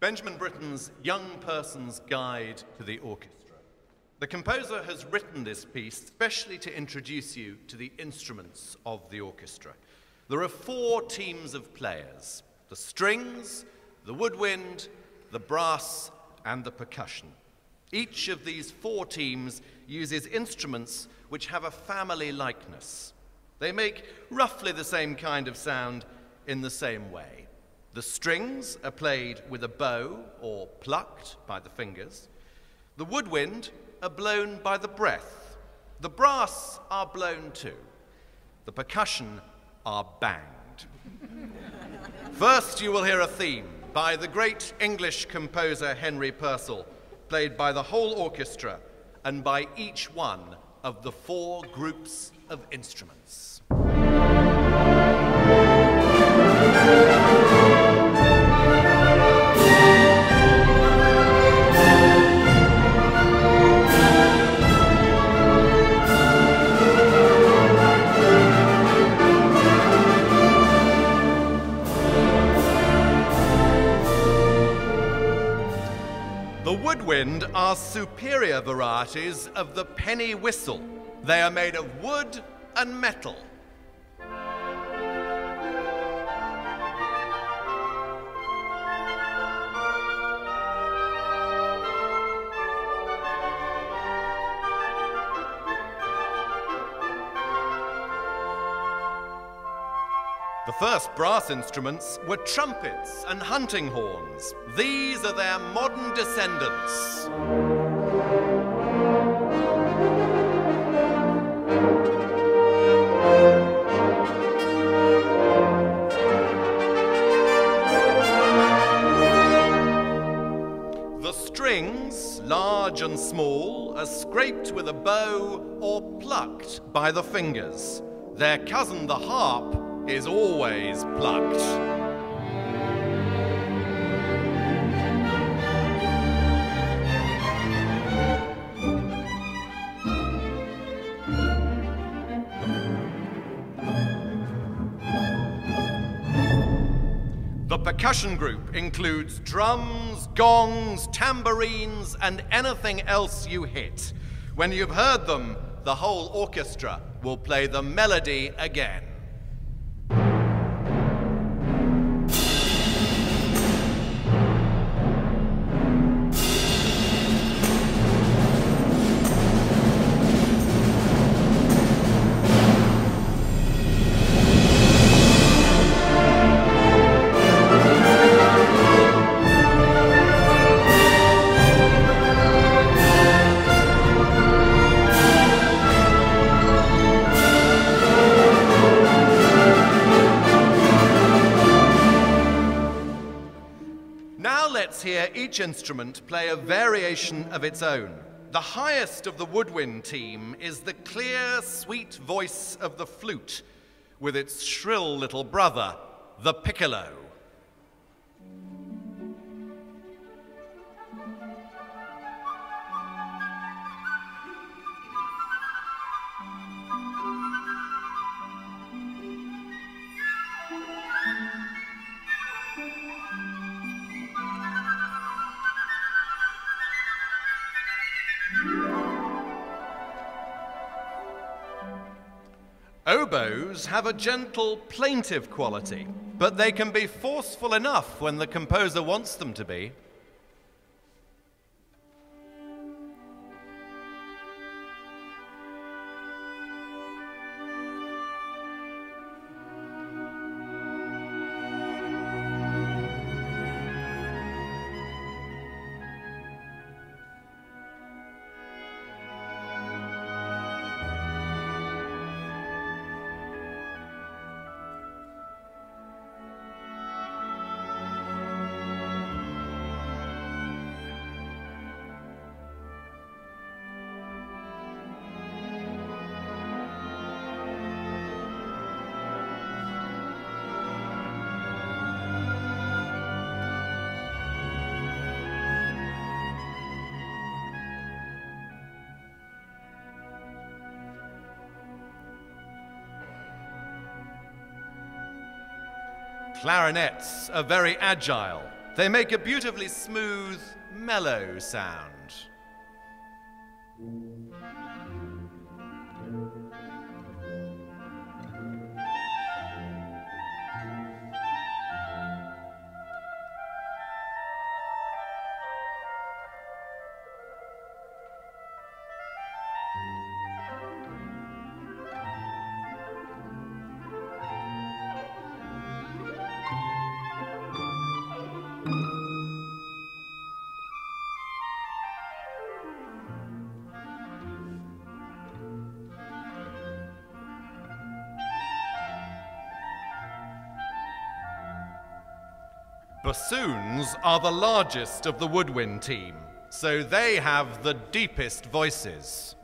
Benjamin Britten's Young Person's Guide to the Orchestra. The composer has written this piece specially to introduce you to the instruments of the orchestra. There are four teams of players the strings, the woodwind, the brass, and the percussion. Each of these four teams uses instruments which have a family likeness. They make roughly the same kind of sound in the same way. The strings are played with a bow or plucked by the fingers. The woodwind are blown by the breath. The brass are blown too. The percussion are banged. First, you will hear a theme by the great English composer Henry Purcell, played by the whole orchestra and by each one of the four groups of instruments. Are superior varieties of the penny whistle. They are made of wood and metal. First brass instruments were trumpets and hunting horns. These are their modern descendants. The strings, large and small, are scraped with a bow or plucked by the fingers. Their cousin, the harp, is always plucked. The percussion group includes drums, gongs, tambourines, and anything else you hit. When you've heard them, the whole orchestra will play the melody again. Instrument play a variation of its own. The highest of the woodwind team is the clear, sweet voice of the flute, with its shrill little brother, the piccolo. Oboes have a gentle, plaintive quality, but they can be forceful enough when the composer wants them to be. Clarinets are very agile. They make a beautifully smooth, mellow sound. Bassoons are the largest of the woodwind team, so they have the deepest voices.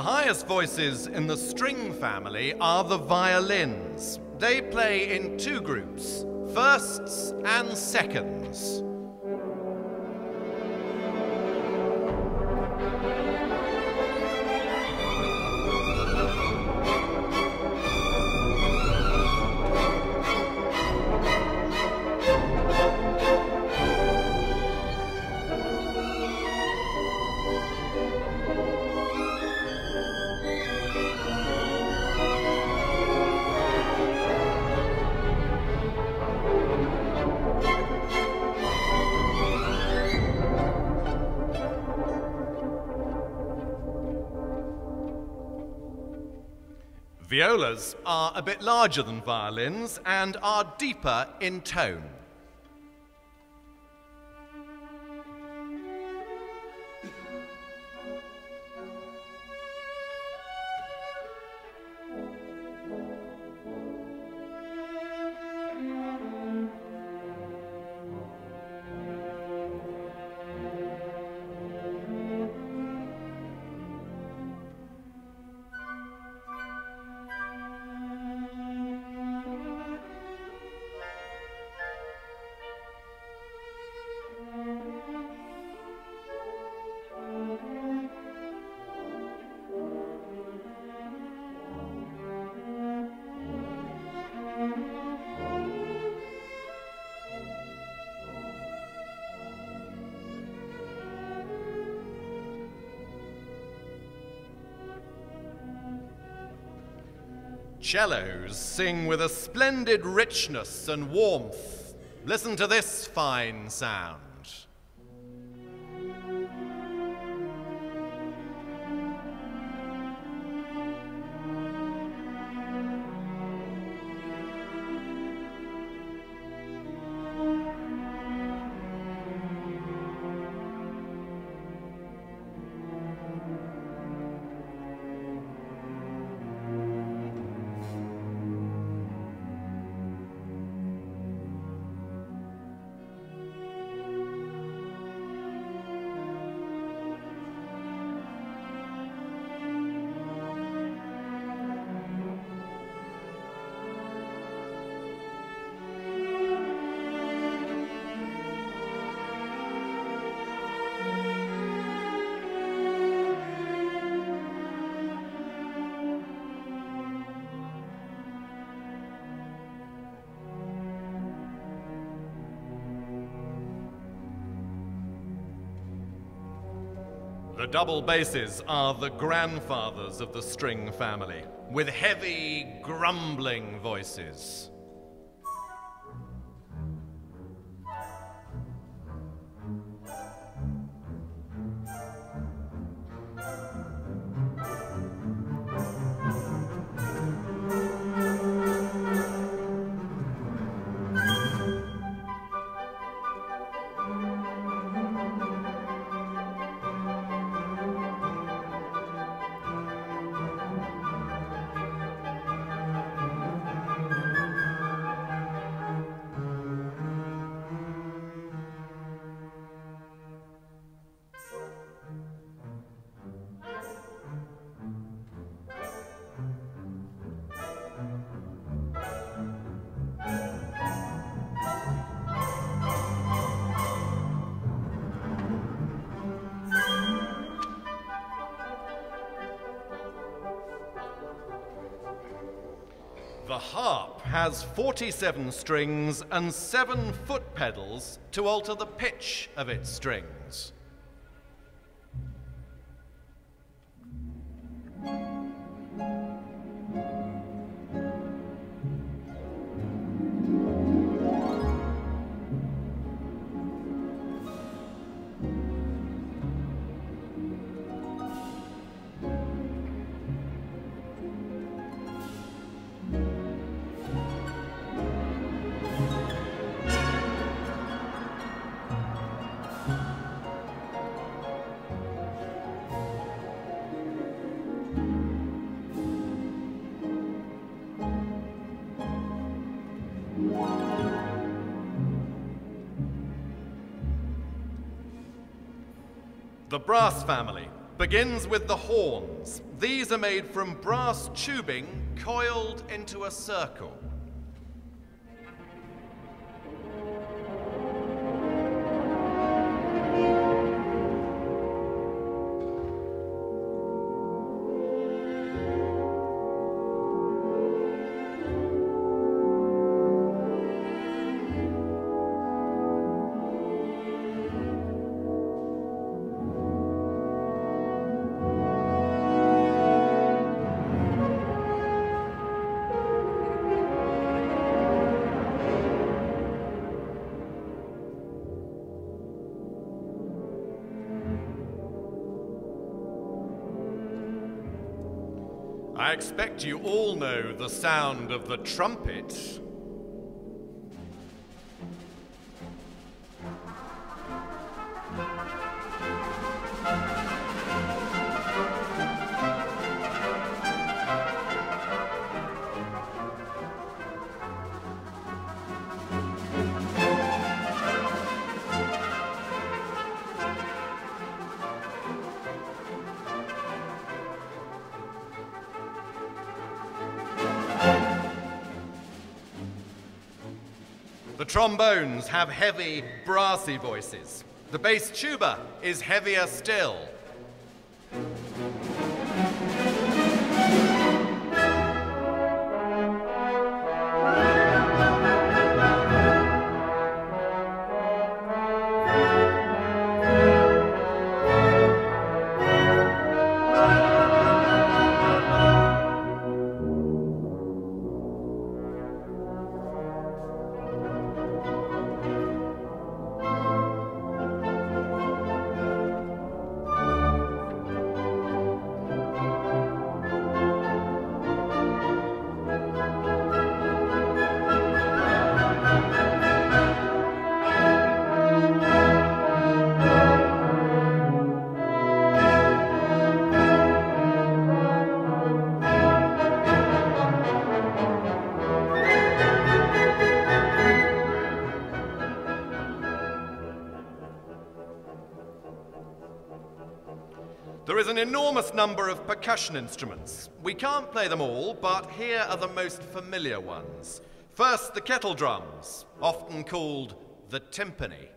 The highest voices in the string family are the violins. They play in two groups, firsts and seconds. Violas are a bit larger than violins and are deeper in tone. Cellos sing with a splendid richness and warmth. Listen to this fine sound. The double basses are the grandfathers of the string family, with heavy, grumbling voices. The harp has 47 strings and 7 foot pedals to alter the pitch of its strings. The brass family begins with the horns. These are made from brass tubing coiled into a circle. I expect you all know the sound of the trumpet. Trombones have heavy, brassy voices. The bass tuba is heavier still. Number of percussion instruments. We can't play them all, but here are the most familiar ones. First, the kettle drums, often called the timpani.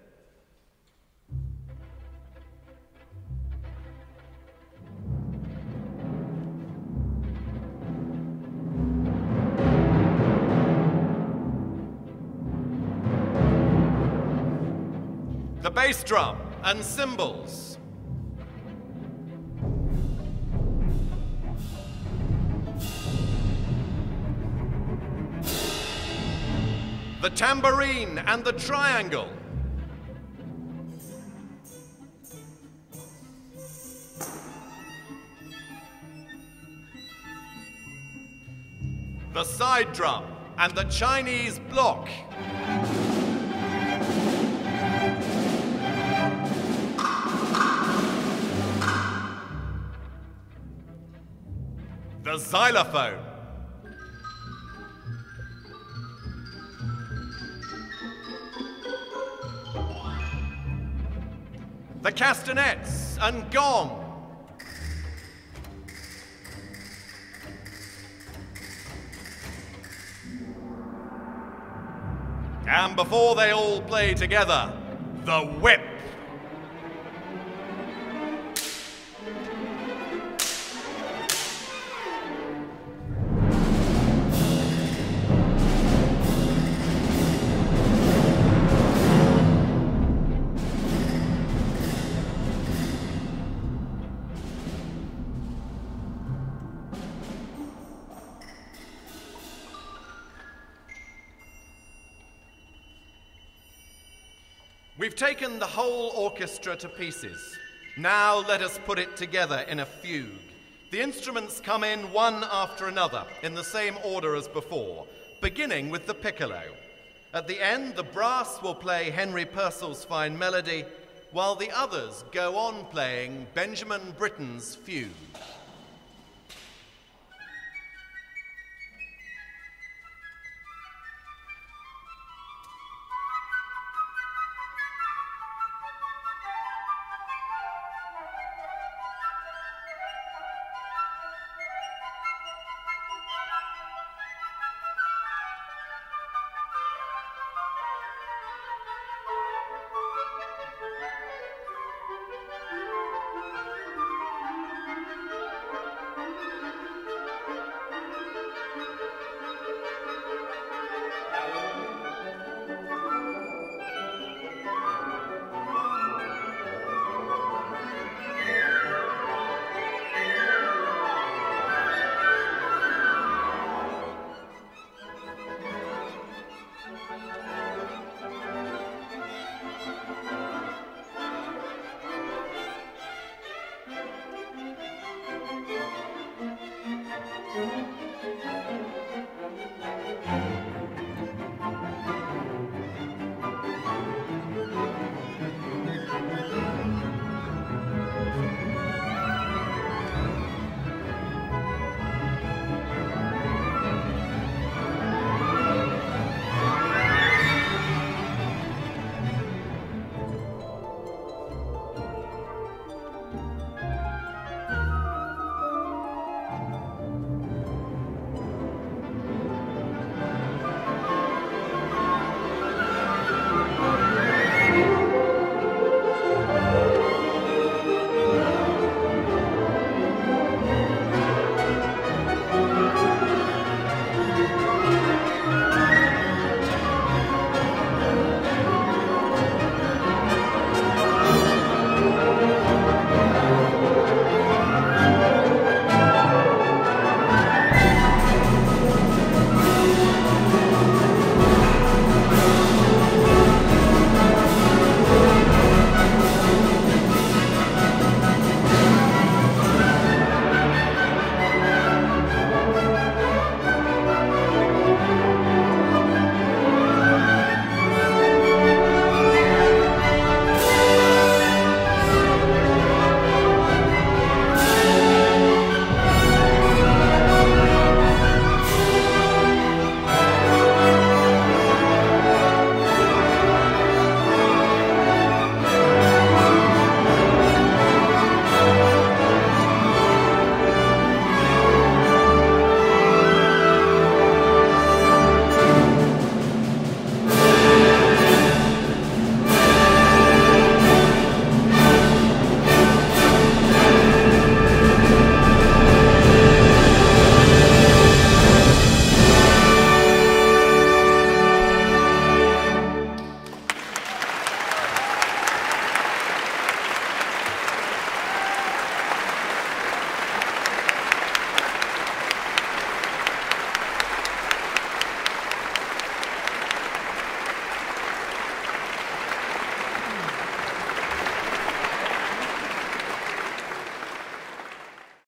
The bass drum and cymbals. The tambourine and the triangle. The side drum and the Chinese block. The xylophone. Castanets and gong. And before they all play together, the whip. We've taken the whole orchestra to pieces. Now let us put it together in a fugue. The instruments come in one after another, in the same order as before, beginning with the piccolo. At the end, the brass will play Henry Purcell's fine melody, while the others go on playing Benjamin Britten's fugue.